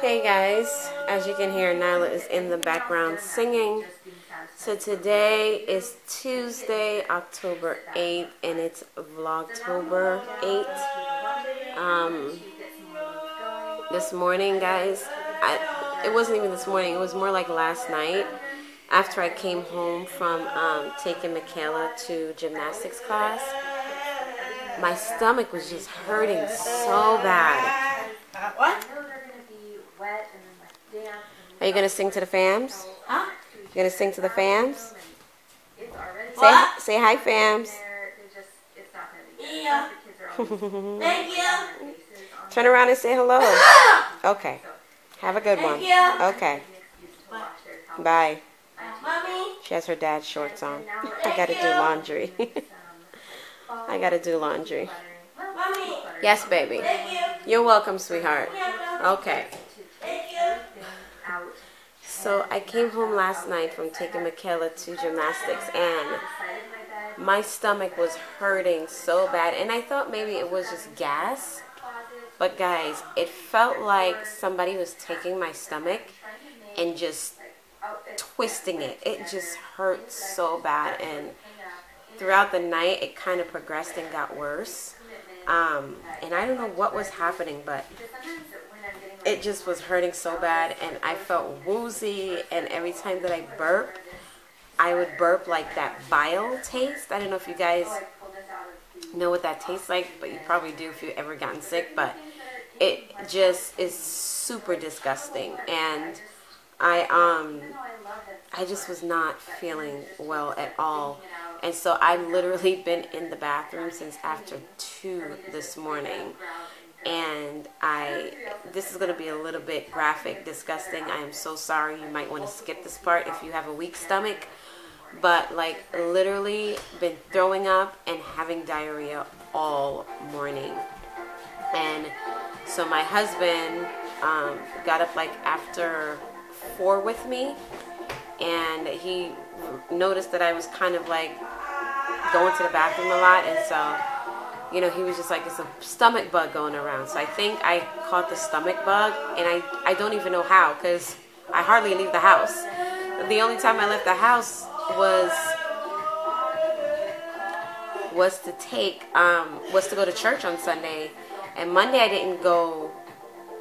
Hey guys, as you can hear, Nyla is in the background singing. So today is Tuesday, October 8th, and it's Vlogtober 8th. Um, this morning, guys, I, it wasn't even this morning, it was more like last night after I came home from um, taking Michaela to gymnastics class. My stomach was just hurting so bad. Are you gonna sing to the fams? Huh? You gonna sing to the fams? Say, What? say hi, fams. Yeah. Thank you. Turn around and say hello. Okay. Have a good one. Thank you. Okay. Bye. Mommy. She has her dad's shorts on. I gotta do laundry. I gotta do laundry. Mommy. Yes, baby. Thank you. You're welcome, sweetheart. Okay. So I came home last night from taking Michaela to gymnastics and my stomach was hurting so bad and I thought maybe it was just gas. But guys, it felt like somebody was taking my stomach and just twisting it. It just hurt so bad and throughout the night it kind of progressed and got worse. Um, and I don't know what was happening, but it just was hurting so bad and I felt woozy and every time that I burp, I would burp like that bile taste. I don't know if you guys know what that tastes like, but you probably do if you've ever gotten sick, but it just is super disgusting and I um I just was not feeling well at all. And so I've literally been in the bathroom since after 2 this morning and I this is going to be a little bit graphic, disgusting. I am so sorry. You might want to skip this part if you have a weak stomach. But like literally been throwing up and having diarrhea all morning. And so my husband um, got up like after four with me, and he noticed that I was kind of like going to the bathroom a lot, and so you know, he was just like, it's a stomach bug going around. So I think I caught the stomach bug, and I, I don't even know how because I hardly leave the house. The only time I left the house was was to take um, was to go to church on Sunday, and Monday I didn't go.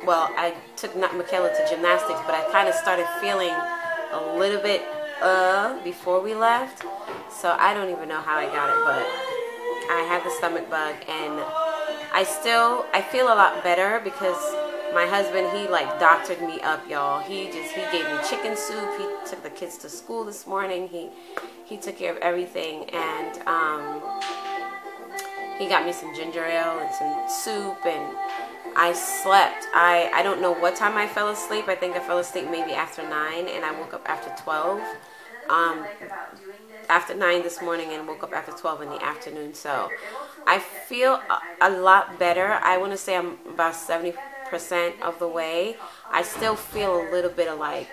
Well, I took not Michaela to gymnastics, but I kind of started feeling a little bit uh before we left. So I don't even know how I got it, but I had the stomach bug and I still I feel a lot better because my husband he like doctored me up y'all. He just he gave me chicken soup. He took the kids to school this morning. He he took care of everything and um, he got me some ginger ale and some soup and I slept. I I don't know what time I fell asleep. I think I fell asleep maybe after 9 and I woke up after 12 um, after 9 this morning and woke up after 12 in the afternoon. So I feel a, a lot better. I want to say I'm about 70% of the way. I still feel a little bit of like,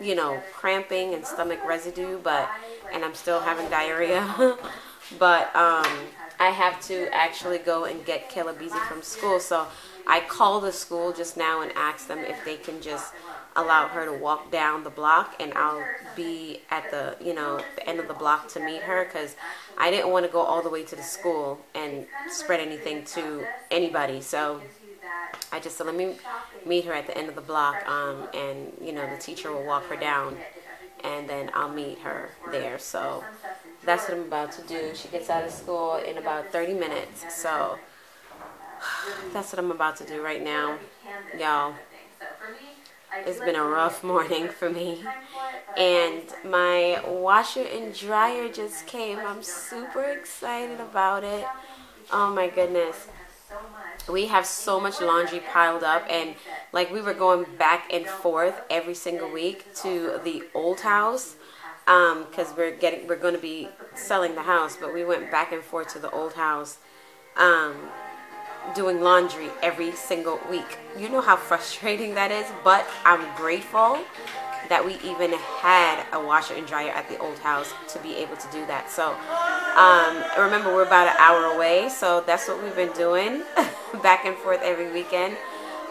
you know, cramping and stomach residue, but, and I'm still having diarrhea. but um, I have to actually go and get Kayla Beezy from school. So I called the school just now and asked them if they can just allow her to walk down the block and I'll be at the you know the end of the block to meet her because I didn't want to go all the way to the school and spread anything to anybody. So I just said let me meet her at the end of the block um, and you know the teacher will walk her down and then I'll meet her there. So that's what I'm about to do. She gets out of school in about 30 minutes. So that's what I'm about to do right now y'all it's been a rough morning for me. And my washer and dryer just came. I'm super excited about it. Oh my goodness. We have so much laundry piled up and like we were going back and forth every single week to the old house because um, we're getting we're going to be selling the house but we went back and forth to the old house um, doing laundry every single week. You know how frustrating that is, but I'm grateful that we even had a washer and dryer at the old house to be able to do that. So um, remember, we're about an hour away, so that's what we've been doing back and forth every weekend.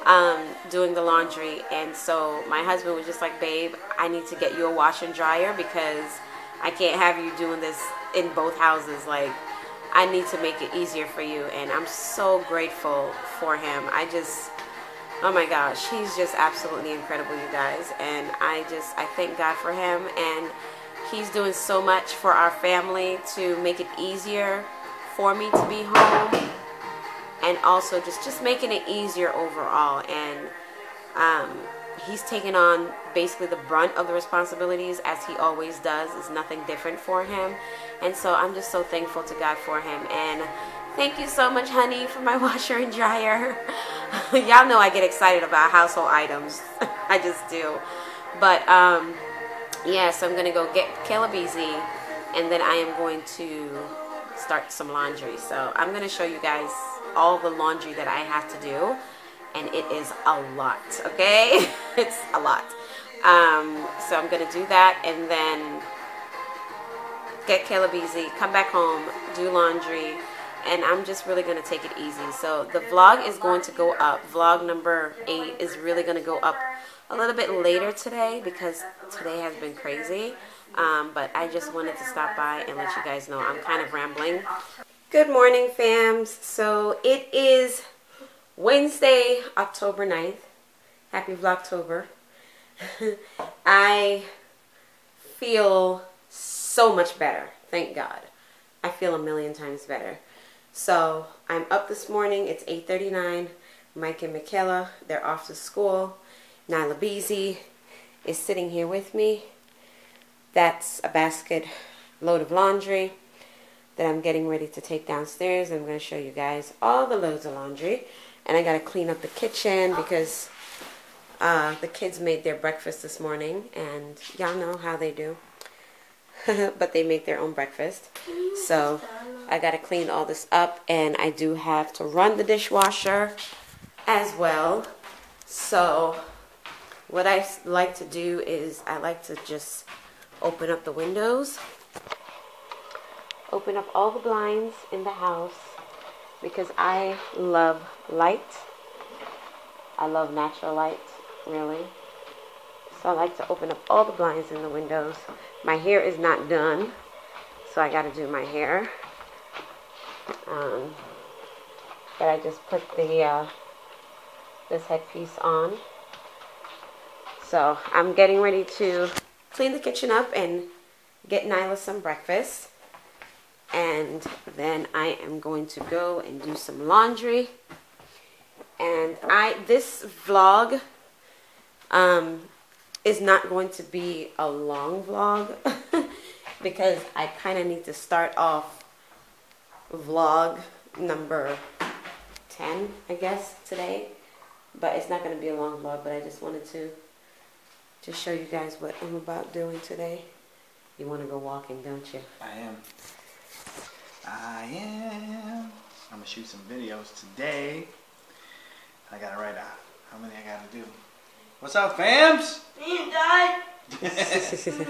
um, doing the laundry, and so my husband was just like, "Babe, I need to get you a washer and dryer because I can't have you doing this in both houses. Like, I need to make it easier for you." And I'm so grateful for him. I just, oh my gosh, he's just absolutely incredible, you guys. And I just, I thank God for him, and he's doing so much for our family to make it easier for me to be home and also just just making it easier overall and um, he's taken on basically the brunt of the responsibilities as he always does. Is nothing different for him. And so i'm just so thankful to god for him. And thank you so much honey for my washer and dryer. Y'all know i get excited about household items. I just do. But um yeah so i'm gonna go get Kayla Beezy and then i am going to start some laundry. So i'm gonna show you guys all the laundry that I have to do and it is a lot okay? It's a lot. Um, so I'm gonna do that and then get Kayla Beezy come back home do laundry and I'm just really gonna take it easy. So the vlog is going to go up. Vlog number eight is really gonna go up a little bit later today because today has been crazy. Um, but I just wanted to stop by and let you guys know I'm kind of rambling. Good morning, fams. So it is Wednesday, October 9th. Happy Vlogtober. I feel so much better. Thank God. I feel a million times better. So I'm up this morning. It's 8.39. Mike and Michaela, they're off to school. Nyla Beezy is sitting here with me. That's a basket load of laundry that I'm getting ready to take downstairs. I'm going to show you guys all the loads of laundry. And I got to clean up the kitchen because uh, the kids made their breakfast this morning. And y'all know how they do. but they make their own breakfast. So I got to clean all this up. And I do have to run the dishwasher as well. So what I like to do is I like to just open up the windows open up all the blinds in the house because I love light. I love natural light, really. So I like to open up all the blinds in the windows. My hair is not done, so I got to do my hair. Um, but I just put the uh, this headpiece on. So I'm getting ready to clean the kitchen up and get Nyla some breakfast and then I am going to go and do some laundry. And I this vlog um, is not going to be a long vlog because I kind of need to start off vlog number 10 I guess today. But it's not going to be a long vlog but I just wanted to just show you guys what I'm about doing today. You want to go walking don't you? I am I am. I'm gonna shoot some videos today. I gotta write out how many I gotta do. What's up, fams? Me died.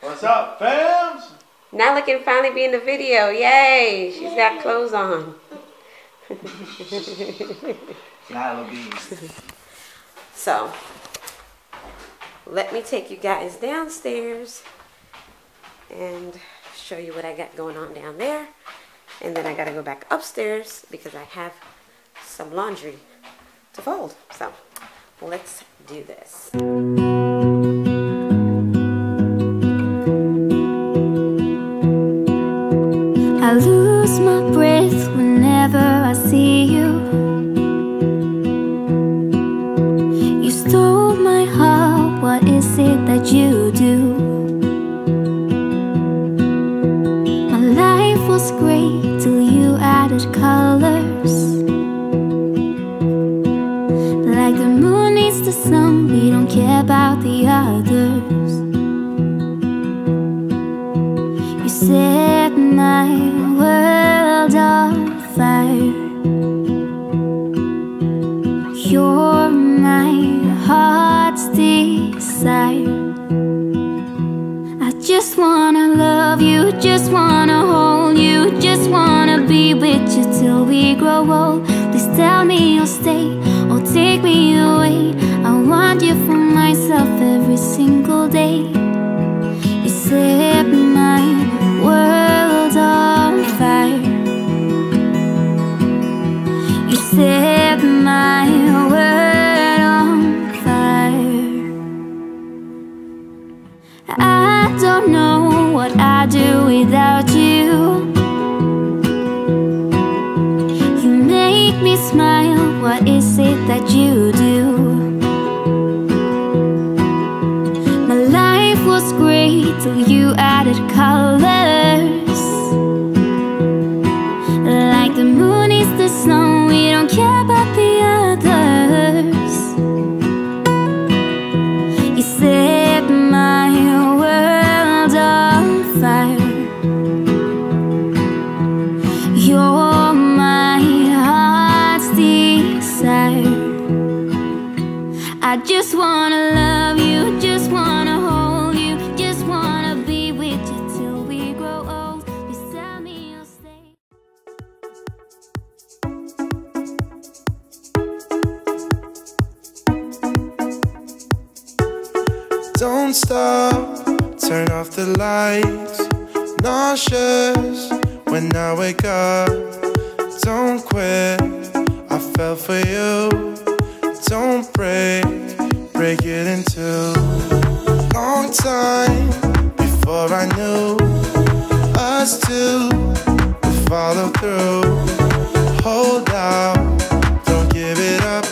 What's up, fams? Nala can finally be in the video. Yay! She's got clothes on. Nyla Bees. So, let me take you guys downstairs and show you what I got going on down there. And then I got to go back upstairs because I have some laundry to fold. So, let's do this. the others. You set my world on fire. You're my heart's desire. I just wanna love you, just wanna hold you, just wanna be with you till we grow old. Please tell me you'll stay or take me away. I want you for myself every single day. You set my world on fire. You set my world on fire. I don't know what I do. you added color. Don't stop, turn off the lights. Nauseous when I wake up. Don't quit, I fell for you. Don't break, break it in two. Long time before I knew us two follow through. Hold out, don't give it up.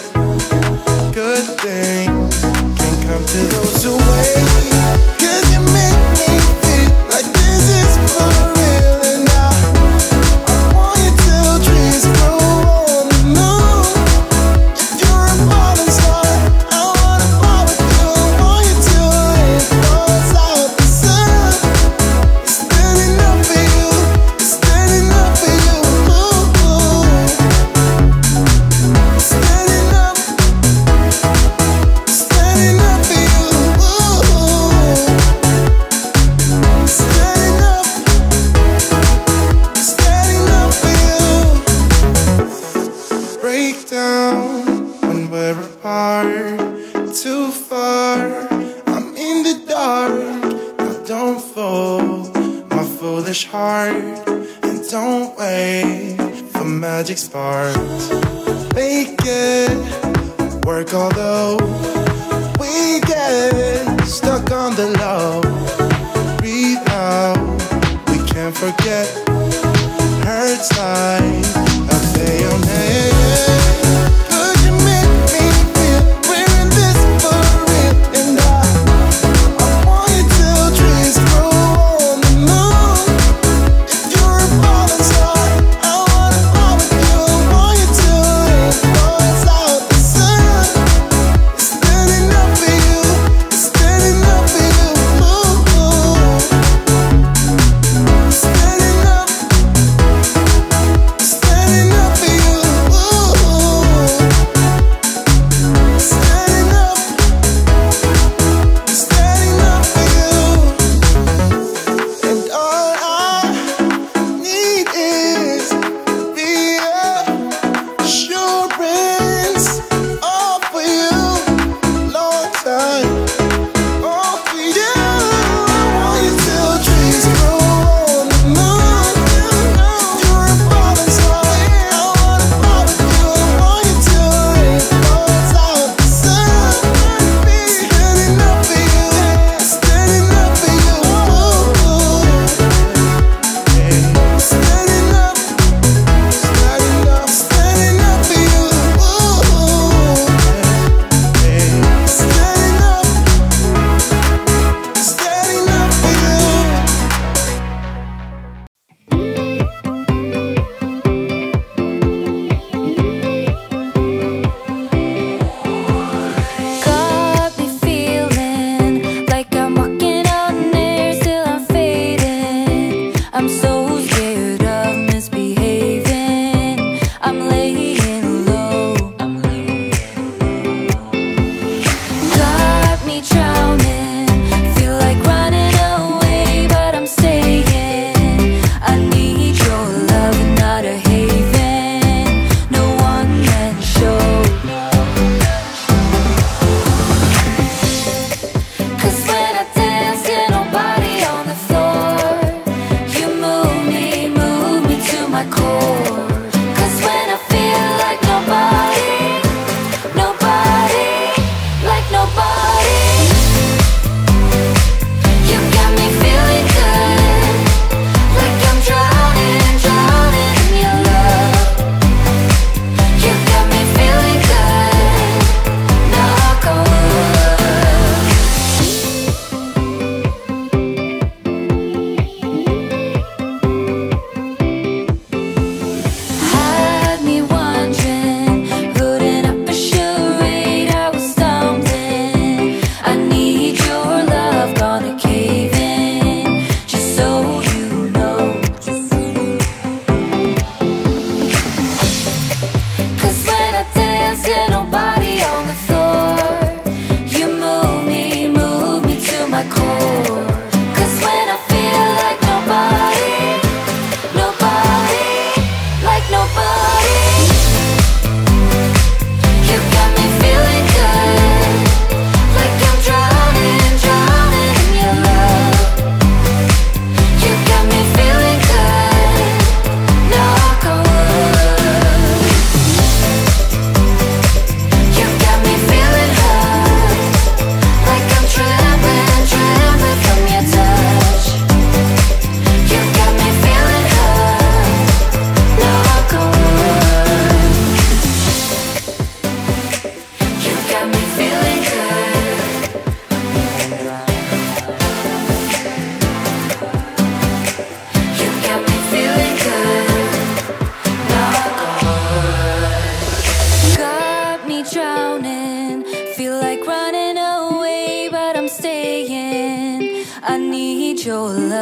Breathe out, we can't forget. Hurts like a day on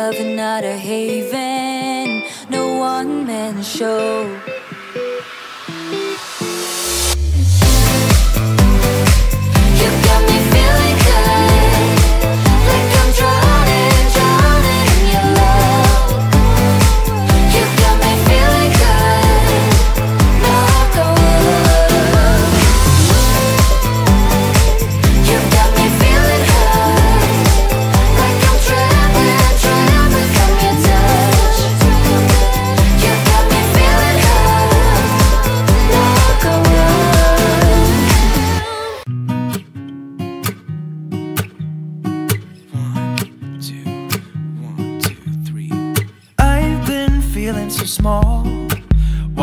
your love and not a haven. No one man show.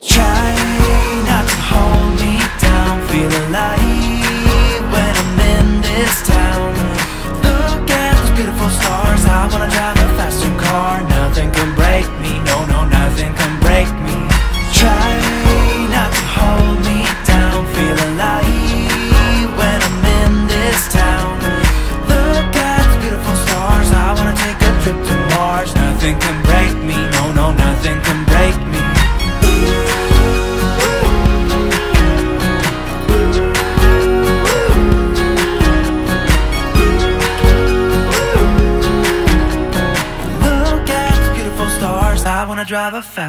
try not to hold me down. Feel alive when I'm in this town.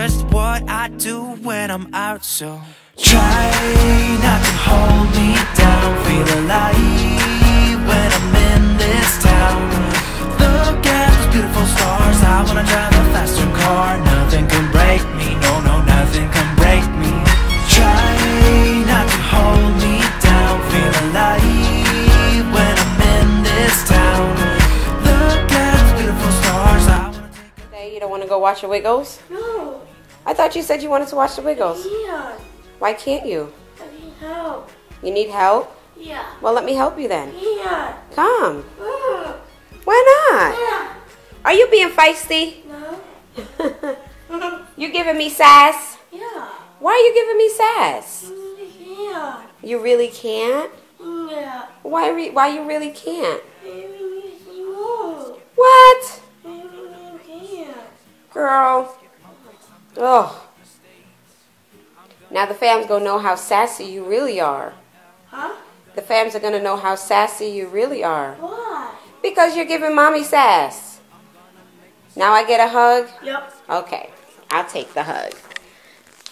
It's just what I do when I'm out. So try not to hold me down. Feel alive when I'm in this town. Look at those beautiful stars. I wanna drive a faster car. Nothing can break me. No, no, nothing can break me. Try not to hold me down. Feel alive when I'm in this town. Look at those beautiful stars. I wanna take Say you don't want to go watch the Wiggles? No. I thought you said you wanted to watch the Wiggles. Yeah. Why can't you? I need help. You need help? Yeah. Well, let me help you then. Yeah. Come. Mm. Why not? Yeah. Are you being feisty? No. you giving me sass? Yeah. Why are you giving me sass? Yeah. You really can't? Yeah. Why, re- why you really can't? What? Baby, you can't. Girl. Oh. Now the fam's gonna know how sassy you really are. Huh? The fams are gonna know how sassy you really are. Why? Because you're giving mommy sass. Now I get a hug? Yep. Okay. I'll take the hug.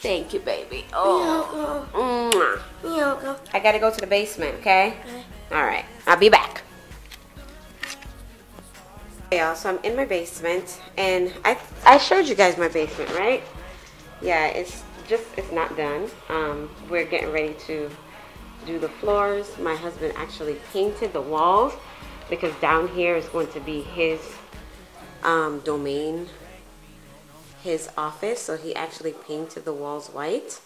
Thank you, baby. Oh. Mwah. I gotta go to the basement, okay? Okay. Alright. I'll be back. Hey y'all, so I'm in my basement and I I showed you guys my basement, right? Yeah, it's just it's not done. Um, we're getting ready to do the floors. My husband actually painted the walls because down here is going to be his um, domain, his office. So he actually painted the walls white,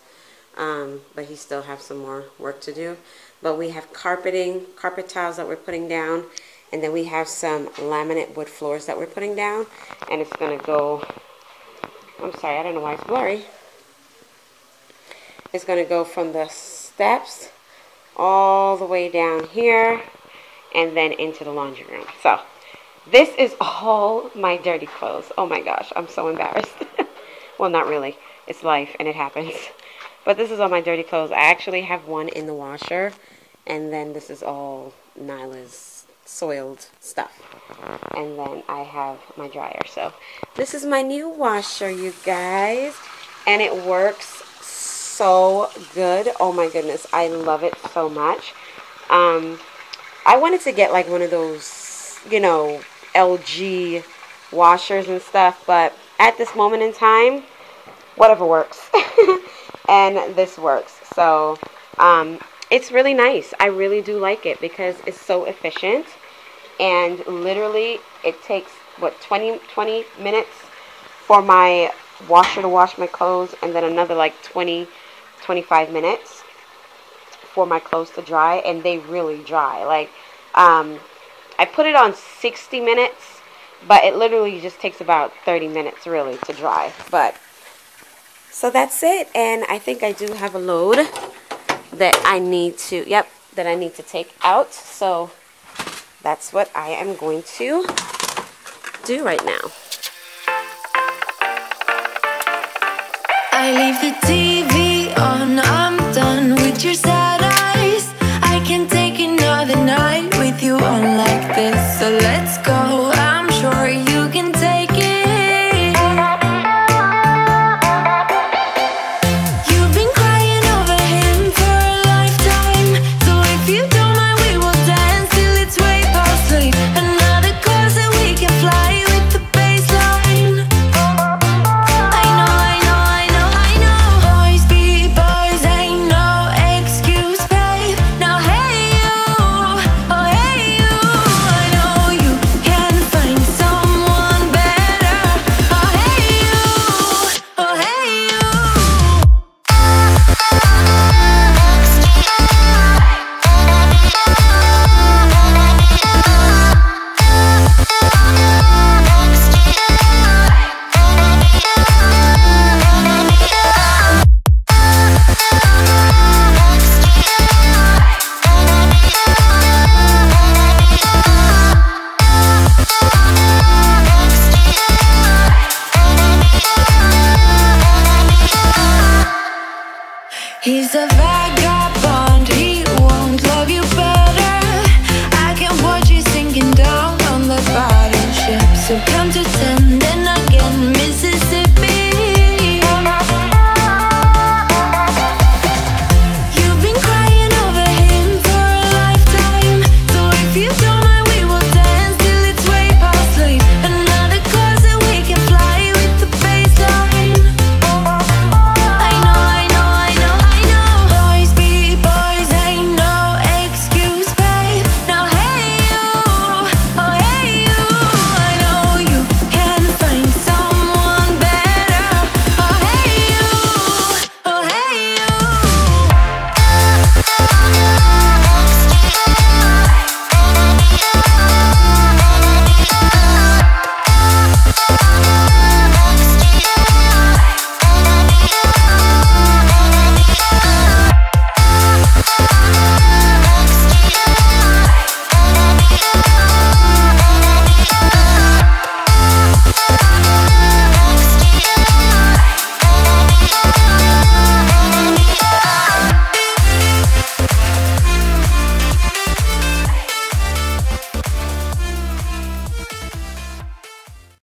um, but he still have some more work to do. But we have carpeting, carpet tiles that we're putting down, and then we have some laminate wood floors that we're putting down, and it's gonna go. I'm sorry, I don't know why it's blurry. It's gonna go from the steps all the way down here and then into the laundry room. So this is all my dirty clothes. Oh my gosh, I'm so embarrassed. well, not really. It's life and it happens. But this is all my dirty clothes. I actually have one in the washer, and then this is all Nyla's soiled stuff. And then I have my dryer. So this is my new washer, you guys. And it works so good. Oh my goodness. I love it so much. Um, I wanted to get like one of those, you know, LG washers and stuff. But at this moment in time, whatever works. and this works. So um, it's really nice. I really do like it because it's so efficient. And literally, it takes, what, 20, 20 minutes for my washer to wash my clothes. And then another like 20, 25 minutes for my clothes to dry. And they really dry. Like, um, I put it on 60 minutes. But it literally just takes about 30 minutes really to dry. But so that's it. And I think I do have a load that I need to, yep, that I need to take out. So that's what I am going to do right now. I leave the TV on,